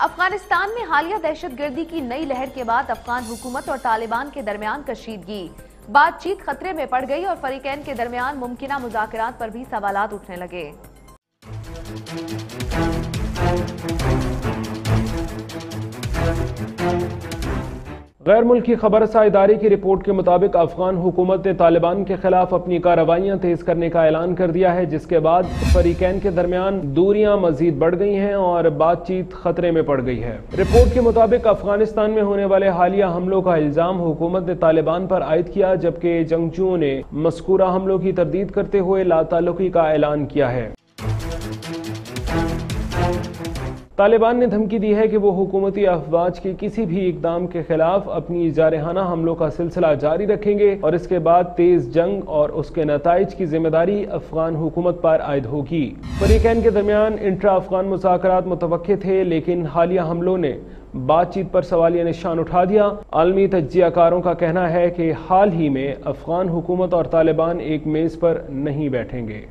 अफ़गानिस्तान में हालिया दहशतगर्दी की नई लहर के बाद अफगान हुकूमत और तालिबान के दरमियान कशीदगी। बातचीत खतरे में पड़ गई और फरीकैन के दरमियान मुमकिन मुजाकर पर भी सवाल उठने लगे। गैर मुल्की खबर इदारे की रिपोर्ट के मुताबिक अफगान हुकूमत ने तालिबान के खिलाफ अपनी कार्रवाइयाँ तेज करने का ऐलान कर दिया है, जिसके बाद फरीकैन के दरमियान दूरियाँ मजीद बढ़ गई हैं और बातचीत खतरे में पड़ गई है। रिपोर्ट के मुताबिक अफ़गानिस्तान में होने वाले हालिया हमलों का इल्ज़ाम हुकूमत ने तालिबान पर आयद किया, जबकि जंगजुओं ने मस्कूरा हमलों की तरदीद करते हुए लाताल्लुकी का ऐलान किया है। तालिबान ने धमकी दी है कि वो हुकूमती अफवाज के किसी भी इकदाम के खिलाफ अपनी जारहाना हमलों का सिलसिला जारी रखेंगे और इसके बाद तेज जंग और उसके नतज की ज़िम्मेदारी अफगान हुकूमत पर आयद होगी। फरीकैन के दरमियान इंट्रा अफगान मुजाकर मुतव थे, लेकिन हालिया हमलों ने बातचीत पर सवालिया निशान उठा दिया। आलमी तजियाकारों का कहना है कि हाल ही में अफगान हुकूमत और तालिबान एक मेज पर नहीं बैठेंगे।